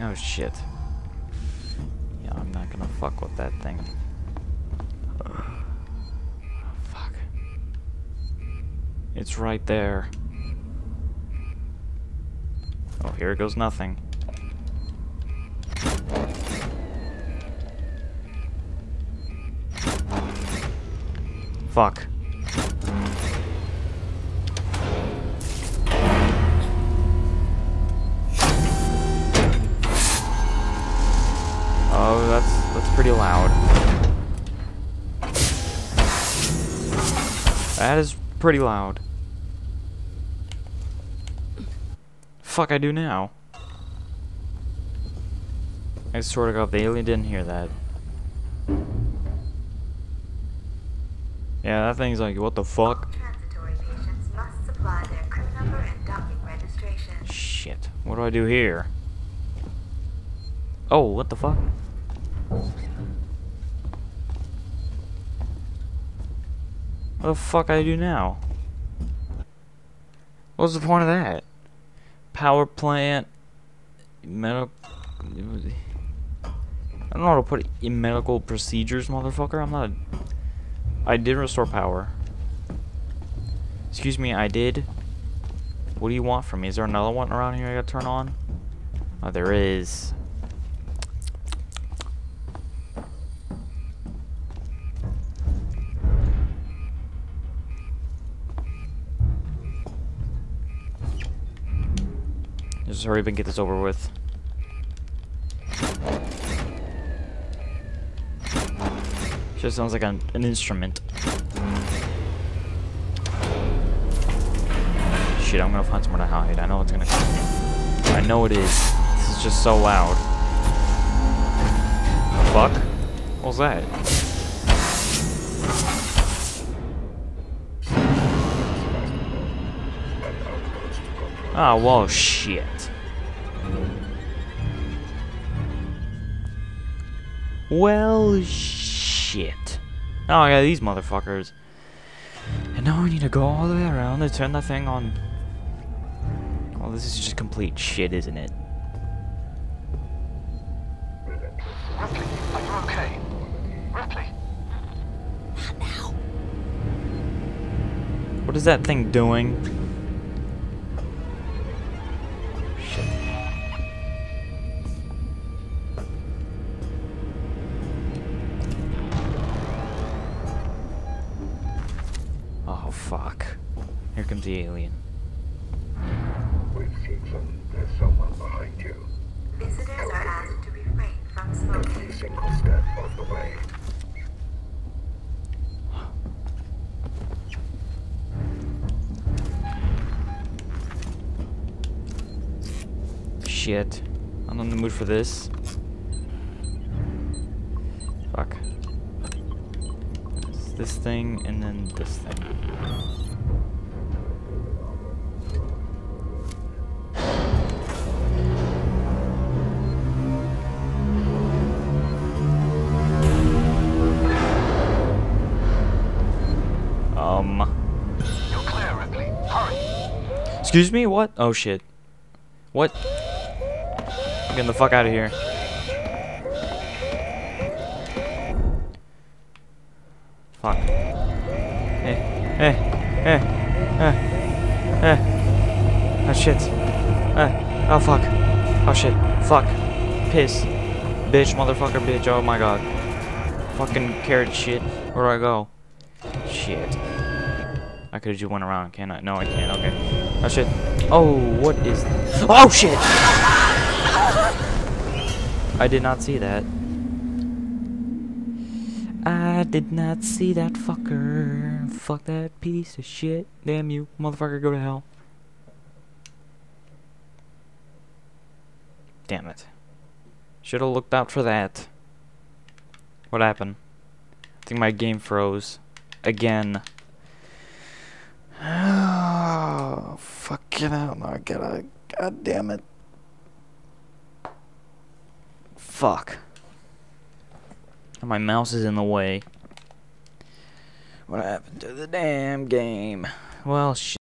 Oh shit. Yeah, I'm not gonna fuck with that thing. fuck. It's right there. Oh, here goes nothing. Fuck. Loud. That is pretty loud. Fuck I do now? I swear to god, the alien didn't hear that. Yeah, that thing's like, what the fuck? Transitory patients must supply their crew number and docking registration. Shit. What do I do here? Oh, what the fuck? What the fuck I do now? What's the point of that? Power plant, medical. I don't know how to put it in medical procedures, motherfucker. I'm not. A, I did restore power. Excuse me, I did. What do you want from me? Is there another one around here I gotta turn on? Oh, there is. Just hurry up and get this over with. Just sounds like an, an instrument. Shit, I'm gonna find somewhere to hide. I know it's gonna come. I know it is. This is just so loud. The fuck? What was that? Ah, well, shit. Well, shit. Oh, I got these motherfuckers. And now I need to go all the way around to turn that thing on. Well, this is just complete shit, isn't it? Ripley, are you okay? Ripley? Not now. What is that thing doing? Fuck. Here comes the alien. We've seen some. There's someone behind you. Visitors are asked to refrain from smoking. Every single step of the way. Shit. I'm in the mood for this. Fuck. It's this thing and then this thing. Excuse me? What? Oh shit. What? I'm getting the fuck out of here. Fuck. Hey, hey, hey, hey, hey. Oh shit. Eh. Oh fuck. Oh shit. Fuck. Piss. Bitch, motherfucker, bitch. Oh my god. Fucking carrot shit. Where do I go? Shit. I could just went around, can I? No, I can't. Okay. Oh shit. Oh, what is? Oh shit! I did not see that. I did not see that fucker. Fuck that piece of shit. Damn you, motherfucker. Go to hell. Damn it. Should have looked out for that. What happened? I think my game froze. Again. Oh, fucking out, gotta. God damn it. Fuck. My mouse is in the way. What happened to the damn game? Well, shit.